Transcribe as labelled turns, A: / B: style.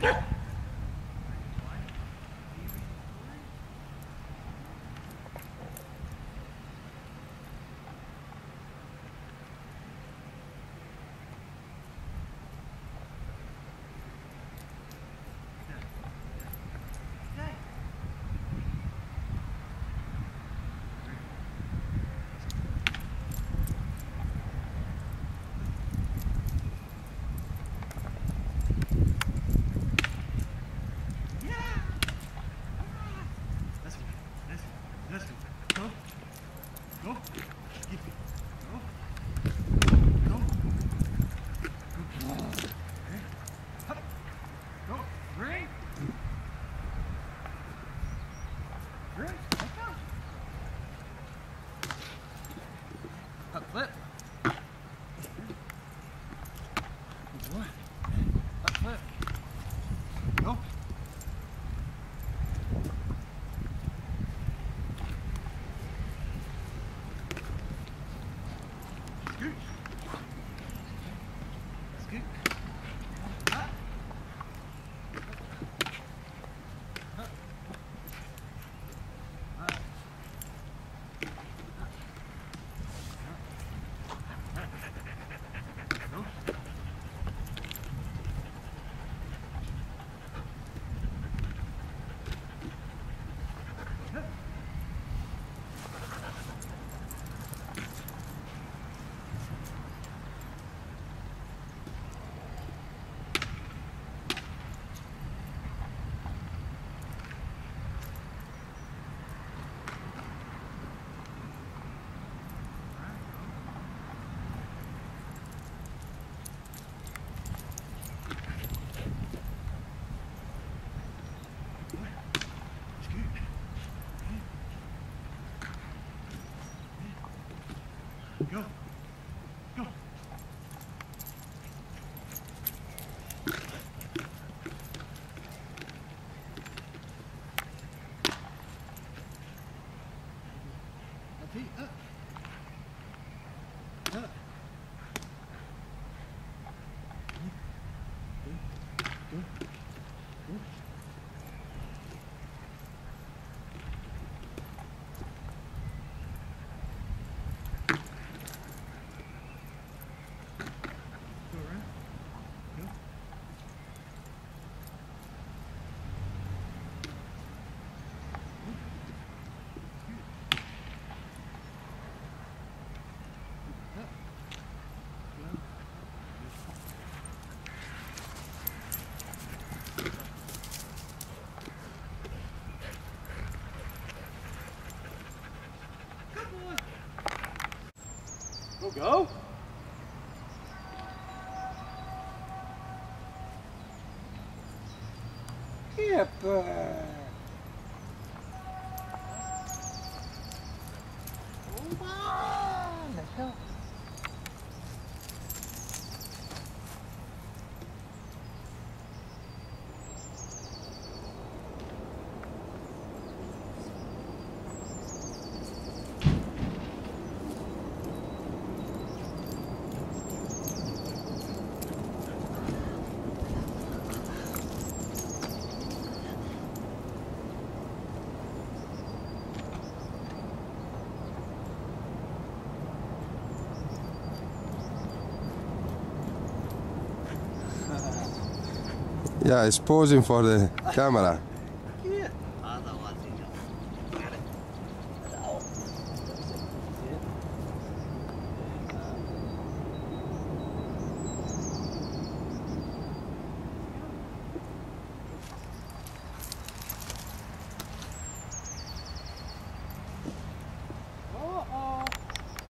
A: Yeah. Go. Go, go. Kipper. Come on.
B: Yeah, it's posing for the camera.